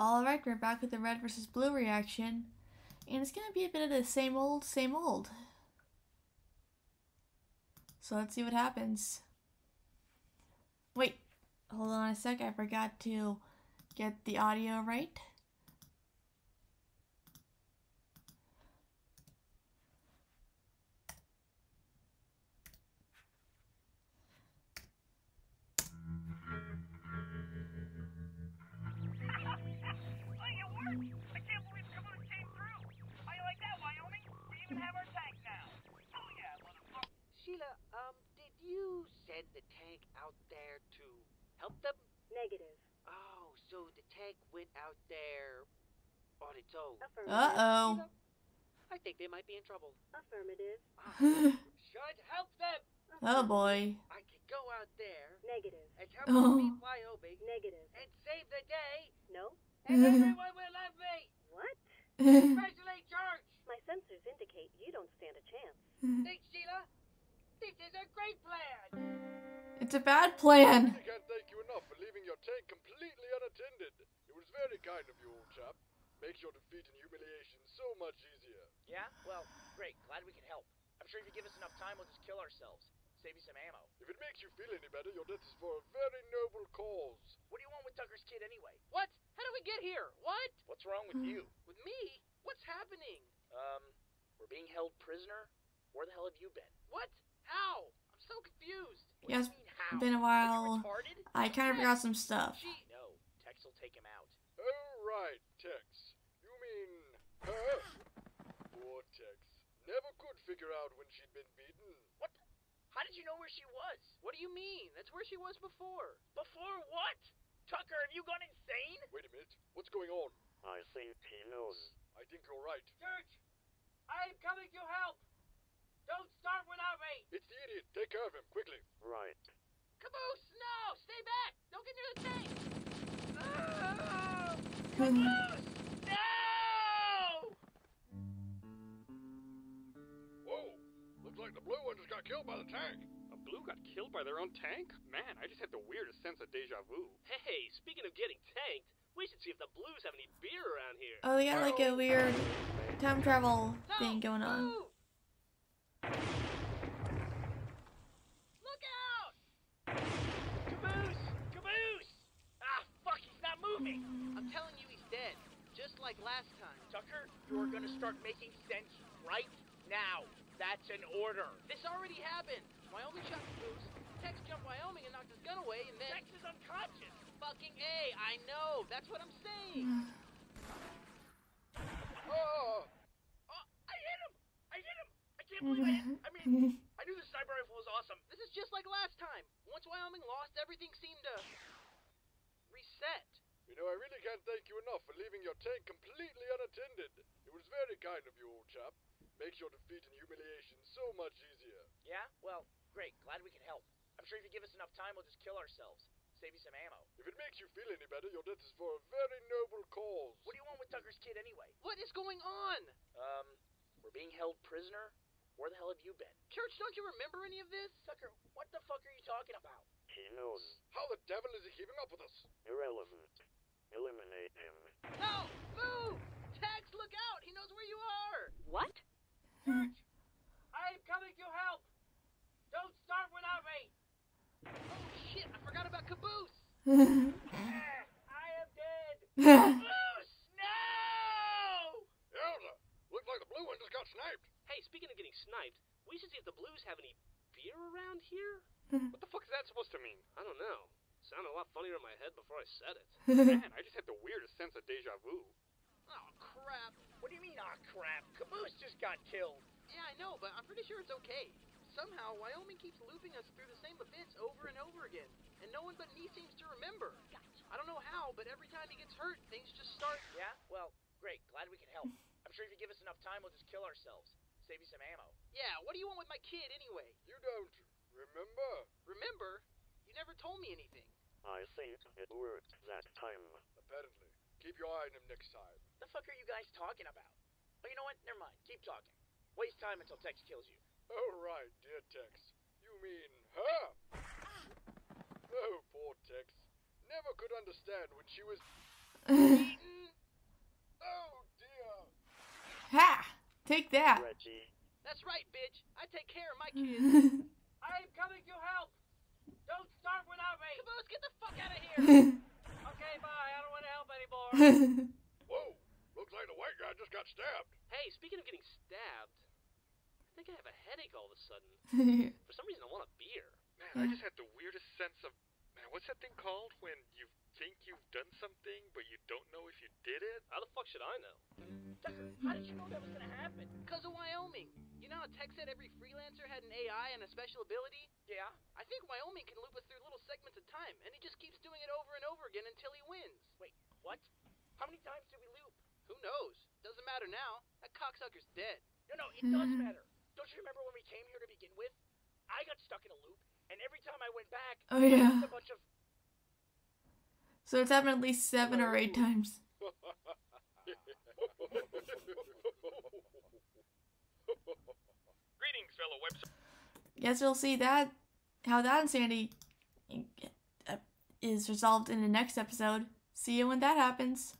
Alright, we're back with the red versus blue reaction. And it's gonna be a bit of the same old, same old. So let's see what happens. Wait, hold on a sec, I forgot to get the audio right. Send the tank out there to help them? Negative. Oh, so the tank went out there on its own. Uh-oh. I think they might be in trouble. Affirmative. Should help them. oh boy. I could go out there Negative. and help Oh. them beat Wyoming Negative. and save the day, No. and everyone will love me, What? It's a bad plan. I can't thank you enough for leaving your tank completely unattended. It was very kind of you, old chap. Makes your defeat and humiliation so much easier. Yeah? Well, great. Glad we can help. I'm sure if you give us enough time, we'll just kill ourselves. Save you some ammo. If it makes you feel any better, your death is for a very noble cause. What do you want with Tucker's kid anyway? What? How did we get here? What? What's wrong with you? With me? What's happening? Um, we're being held prisoner? Where the hell have you been? What? How? I'm so confused. What Yes, do you mean, how? been a while. I kind of forgot some stuff. She. No, Tex will take him out. Oh, right, Tex. You mean her? Poor Tex. Never could figure out when she'd been beaten. What? How did you know where she was? What do you mean? That's where she was before. Before what? Tucker, have you gone insane? Wait a minute. What's going on? I think he knows. I think you're right. George, I am coming to help. Don't start without me. It's the idiot. Take care of him, quickly. Right. Caboose, no! Stay back! Don't get near the tank! Caboose, No! Whoa! Looks like the blue one just got killed by the tank. A blue got killed by their own tank? Man, I just had the weirdest sense of deja vu. Hey, speaking of getting tanked, we should see if the Blues have any beer around here. Oh, they got like a oh. weird time travel thing going on. Move! Look out! Caboose! Caboose! Ah, fuck, he's not moving! I'm telling you he's dead. Just like last time. Tucker, you are gonna start making sense right now. That's an order. This already happened. Wyoming shot Caboose. Tex jumped Wyoming and knocked his gun away and then... Tex is unconscious. Fucking A, I know. That's what I'm saying. Ah! Oh, I hit him! I hit him! I can't believe I hit I mean, I knew the sniper rifle was awesome. This is just like last time. Once Wyoming lost, everything seemed to... reset. You know, I really can't thank you enough for leaving your tank completely unattended. It was very kind of you, old chap. Makes your defeat and humiliation so much easier. Yeah? Well, great. Glad we can help. I'm sure if you give us enough time, we'll just kill ourselves. Save you some ammo. If it makes you feel any better, your death is for a very noble cause. What do you want with Tucker's kid anyway? What is going on? Um, we're being held prisoner? Where the hell have you been? Church, don't you remember any of this? Tucker, what the fuck are you talking about? He knows. How the devil is he keeping up with us? Irrelevant. Eliminate him. No! Move! Tex, look out! He knows where you are! What? George, I am coming to help. Don't start without me. Oh shit, I forgot about Caboose! I am dead. Caboose! No! Elder! Looks like the blue one just got sniped. Hey, speaking of getting sniped, we should see if the Blues have any beer around here. What the fuck is that supposed to mean? I don't know. Sounded a lot funnier in my head before I said it. Man, I just had the weirdest sense of deja vu. Crap. What do you mean, ah, crap? Caboose just got killed. Yeah, I know, but I'm pretty sure it's okay. Somehow, Wyoming keeps looping us through the same events over and over again, and no one but me seems to remember. I don't know how, but every time he gets hurt, things just start. Yeah? Well, great. Glad we can help. I'm sure if you give us enough time, we'll just kill ourselves. Save you some ammo. Yeah, what do you want with my kid anyway? You don't remember? Remember? You never told me anything. I think it worked that time. Apparently. Keep your eye on him next time. The fuck are you guys talking about? Oh, you know what? Never mind. Keep talking. Waste time until Tex kills you. Oh, right, dear Tex. You mean her? Oh, poor Tex. Never could understand when she was... oh, dear. Ha! Take that. Reggie. That's right, bitch. I take care of my kids. I am coming to help. Don't start without me. Caboose, get the fuck out of here. Okay, bye. I don't want to help anymore. Whoa! Looks like the white guy just got stabbed. Hey, speaking of getting stabbed, I think I have a headache all of a sudden. For some reason, I want a beer. Man, I just had the weirdest sense of man. What's that thing called when you think you've done something but you don't know if you did it? How the fuck should I know? Tucker, how did you know that was gonna happen? Because of Wyoming. You know how Tex said every freelancer had an AI and a special ability? Yeah. I think Wyoming can loop us through little segments of time, and he just keeps doing it over and over again until he wins. Wait, what? How many times did we loop? Who knows? Doesn't matter now. That cocksucker's dead. No, no, it does mm-hmm. matter. Don't you remember when we came here to begin with? I got stuck in a loop, and every time I went back, Oh, yeah. a bunch of. so it's happened at least seven or eight times. Greetings, fellow web. Guess we'll see that how that insanity uh, is resolved in the next episode. See you when that happens.